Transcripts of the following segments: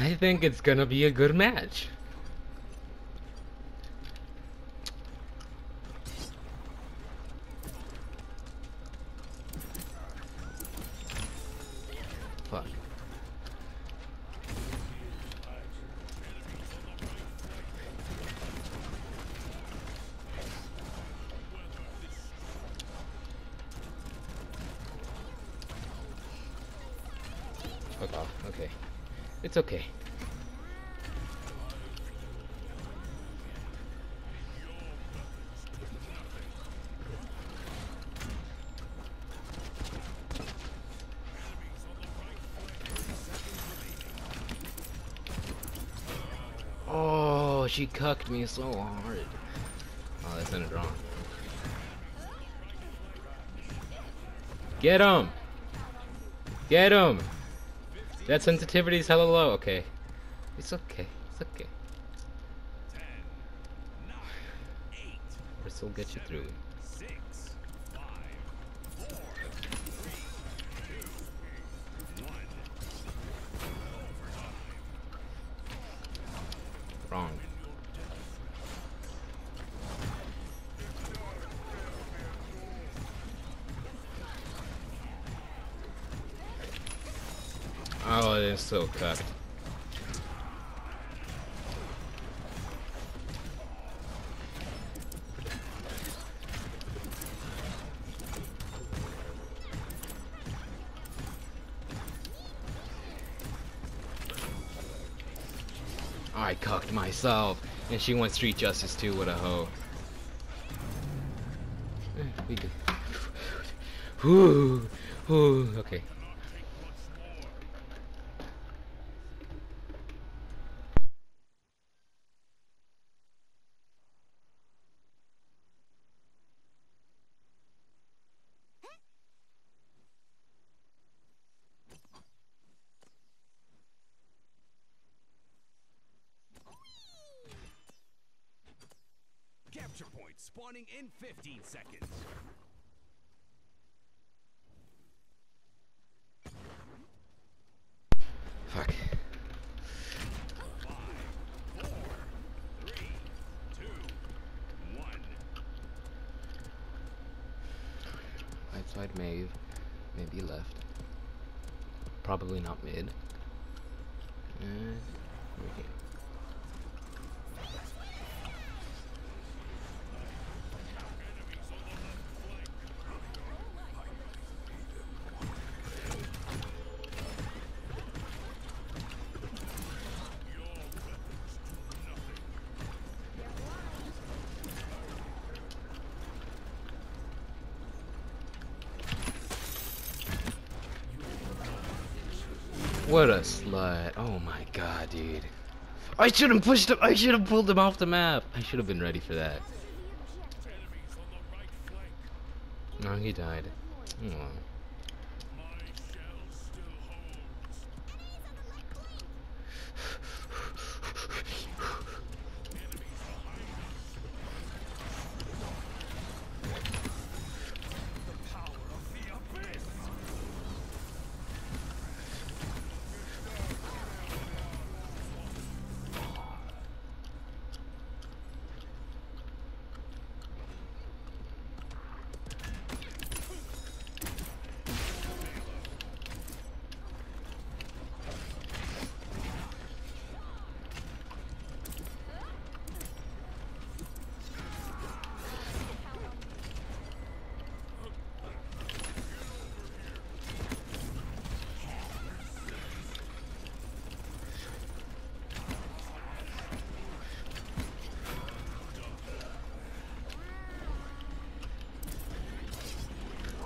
I think it's gonna be a good match. Fuck. Okay. It's okay. Oh, she cucked me so hard. Oh, that's ended wrong. Get him! Get him! That sensitivity is hella low. Okay. It's okay. It's okay. We'll still get you through. Wrong. Is so cut. I cucked myself, and she went street justice too. What a hoe. Eh, We good. Okay. Capture point spawning in 15 seconds. Fuck. Three, two, one. Right side Maeve, maybe left. Probably not mid. Uh, We're here. What a slut. Oh my god, dude. I should have pushed him. I should have pulled him off the map. I should have been ready for that. No, he died. Aw.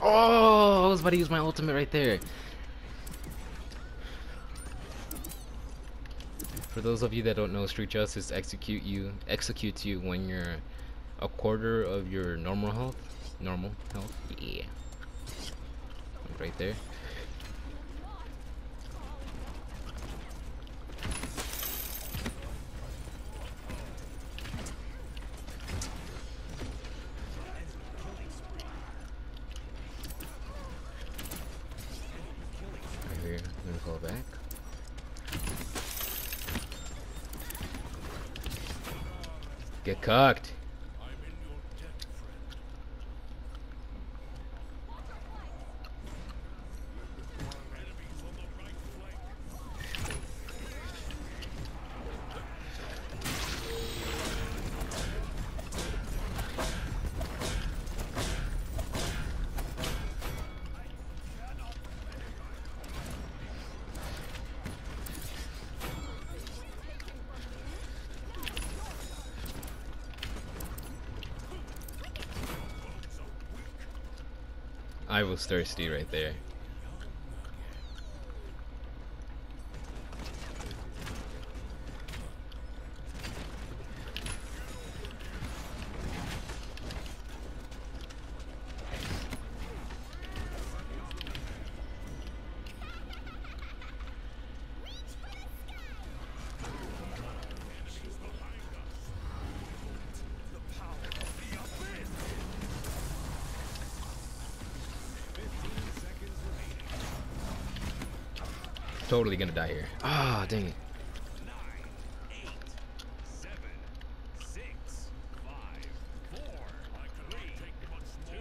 Oh, I was about to use my ultimate right there. For those of you that don't know, Street Justice execute you executes you when you're a quarter of your normal health. Normal health, yeah. Right there. I'm gonna back. Get cocked. I was thirsty right there. Totally gonna die here. Ah, dang it. Nine, eight, seven, six, five, four, three, two,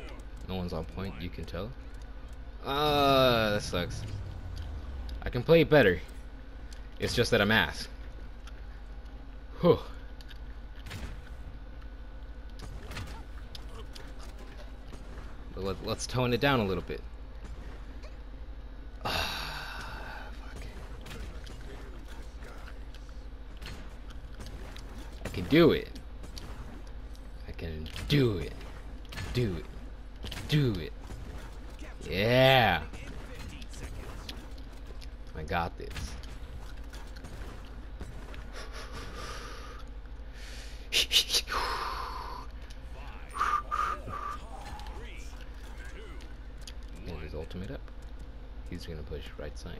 No one's on point, you can tell. Ah, that sucks. I can play better. It's just that I'm ass. Whew. Let, let's tone it down a little bit. Ah, fuck. I can do it. I can do it. Do it. Do it. Yeah. in 15 seconds. I got this. His ultimate up. He's gonna push right side.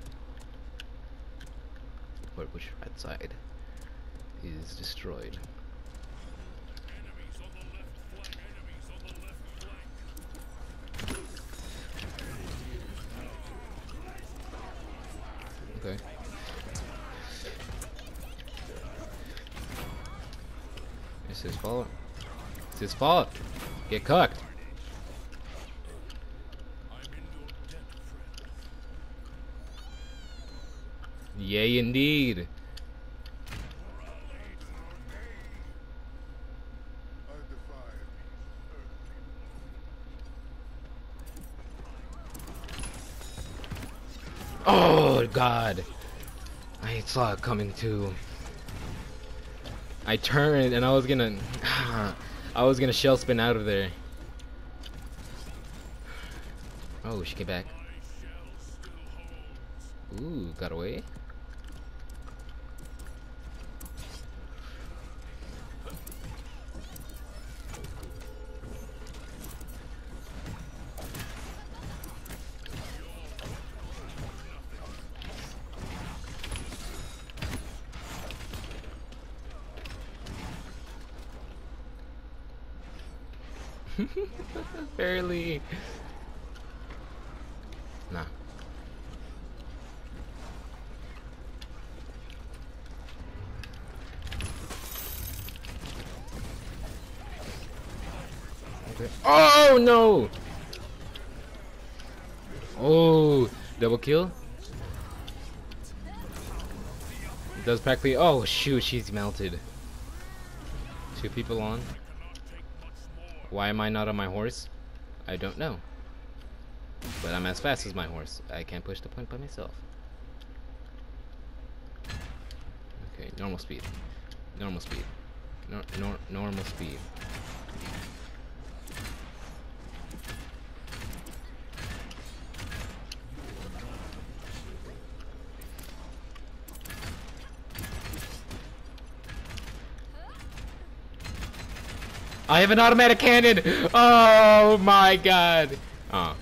Or push right side is destroyed. Okay. It's his fault. It's his fault. Get cooked. Yay, indeed. I defy Oh God! I saw it coming too. I turned and I was gonna, I was gonna shell spin out of there. Oh, she came back. Ooh, got away. Barely. Nah. Okay. Oh no! Oh, double kill. Does practically. Oh shoot, she's melted. Two people on. Why am I not on my horse? I don't know. But I'm as fast as my horse. I can't push the point by myself. Okay, normal speed. Normal speed. Nor nor normal speed. I have an automatic cannon! Oh my god! Oh.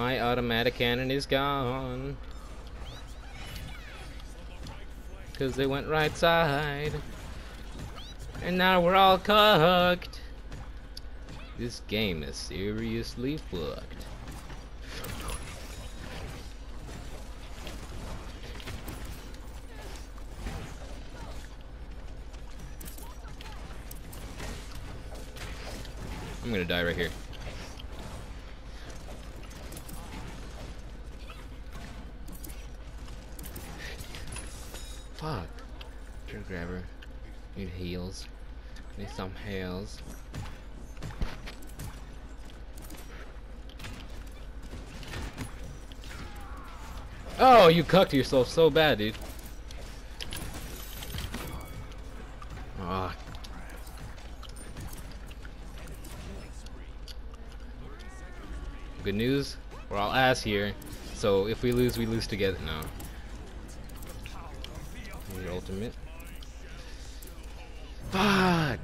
My automatic cannon is gone. Cause they went right side. And now we're all cooked. This game is seriously fucked. I'm gonna die right here. Fuck. Trigger grabber. Need heals. Need some heals. Oh, you cucked yourself so bad, dude. Ah. Good news, we're all ass here. So if we lose, we lose together. No. The ultimate. Fuck!